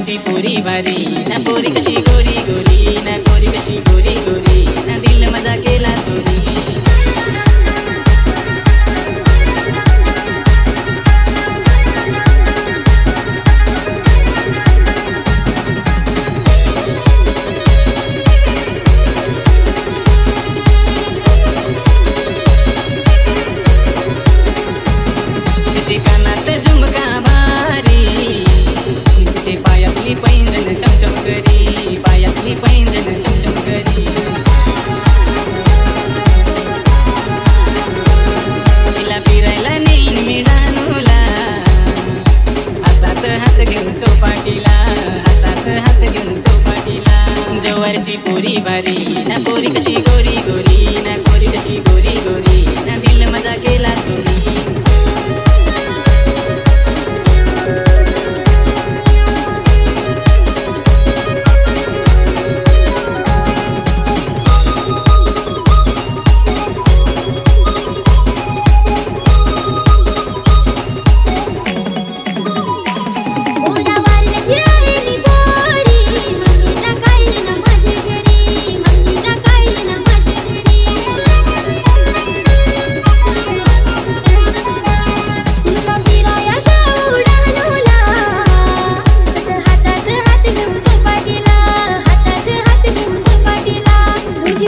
जवळची पोरी भारी ना पोरी कशी गोरी गोरी करी पायातली पैंजण चमचम करी तिला फिरायला नेईन मी डानूला. हातात हात घेऊन चौपाटीला हातात हात घेऊन चौपाटीला. जवळची पोरी बारी ना पोरी कशी गोरी गोरी.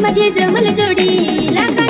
माझी जमल जोडी लाग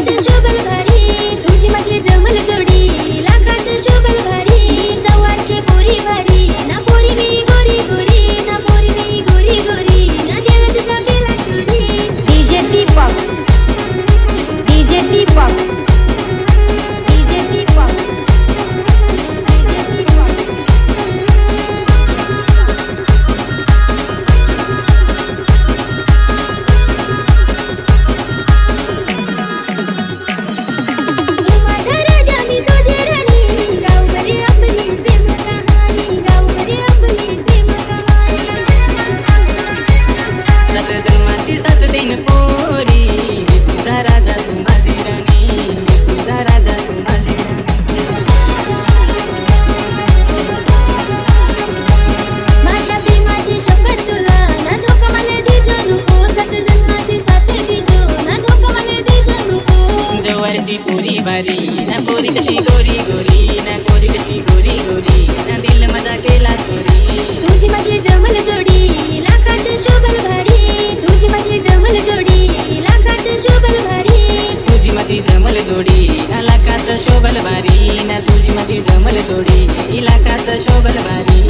जवळची पोरी भारी ना पोरी कशी गोरी गोरी ना पोरी कशी गोरी गोरी ना दिल मजा केला चोरी तुझी माझी जमल जोडी लाखात शोभल भारी. तुझी माझी जमल जोडी लाखात शोभल भारी. तुझी माझी जमल जोडी इलाकात शोभल भारी ना तुझी माझी जमल जोडी इलाकात शोभल भारी.